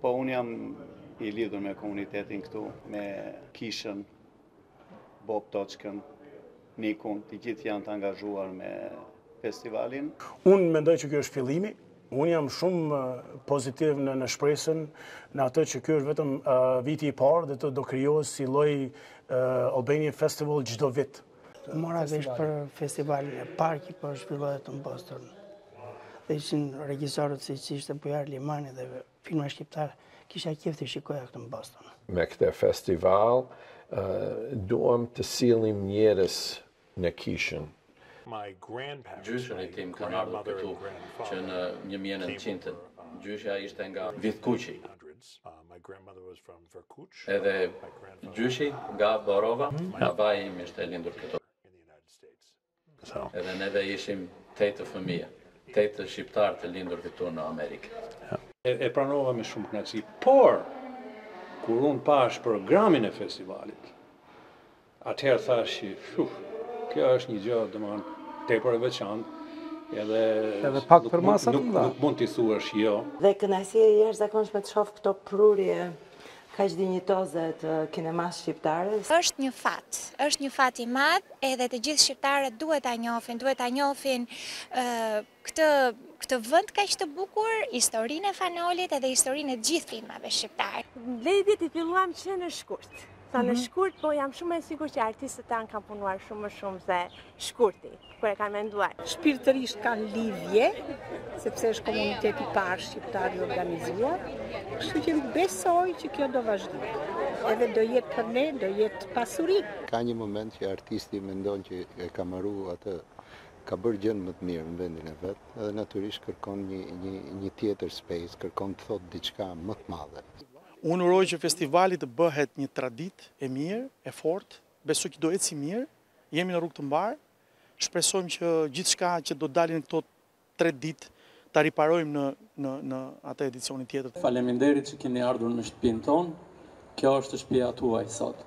Po unë jam i lidhur me komunitetin këtu, me kishën, Bob Toçkën, Nikun, të gjithë janë të angazhuar me festivalin. Unë mendoj që kjo është fillimi, Unë jam shumë pozitiv në në shpresën në atë që ky është vetëm viti i parë dhe të krijohet si lloj Albanian Festival çdo vit. Mora vesh për festivalin e parë që po zhvillohet në Boston. Dhe ishin regjisorët siç ishte Bujar Alimani dhe filma shqiptarë, kisha qejf të shikoja këtë në Boston. Me këtë festival, duam të sjellim njerëz në kishën. Gjyshërit e mi kanë ardhur këtu që në një mijë e nëntëqind. Gjyshja ishte nga Vithkuqi. Edhe gjyshi nga Borova, babai im ishte lindur këtu. Edhe neve ishim tetë fëmijë, tetë shqiptarë të lindur këtu në Amerikë. E pranova me shumë kënaqësi, por kur unë pashë programin e festivalit, Atëherë thash që fuf, kjo është një gjë, domethënë, tepër e veçantë, e që ka përmasa nuk, nuk mund t'i thuash jo. Dhe kënaqësi e jashtëzakonshme të shoh këto prurje kaq dinjitoze të kinemasë shqiptare. Është një fat, është një fat i madh, edhe të gjithë shqiptarët duhet ta njofin, duhet ta njofin këtë këtë vend kaq të bukur, historinë e Fan Nolit edhe historinë e gjithë filmave shqiptarë. Mbledhjet i filluam që në shkurt. Jo në shkurt, po jam shumë e sigur që artistët tanë kanë punuar shumë më shumë se shkurti, kur e kanë menduar. Shpirtërisht ka lidhje, sepse është komuniteti i parë shqiptar i organizuar, kështu që besoj që kjo do vazhdo. Edhe do jetë për ne, do jetë pasuri. Ka një moment që artisti mendon që e ka mbaru atë ka bërë gjënë më të mirë në vendin e vet edhe natyrisht kërkon një një një tjetër space, kërkon të thotë diçka më të madhe. Unë uroj që festivali të bëhet një traditë e mirë, e fortë, besoj që do eci mirë, jemi në rrugë të mbarë, shpresojmë që gjithçka që do dalin në këto tre ditë Ta riparojmë në në në atë edicionin tjetër. Faleminderit që keni ardhur në shtëpinë tonë. Kjo është shtëpia tuaj sot.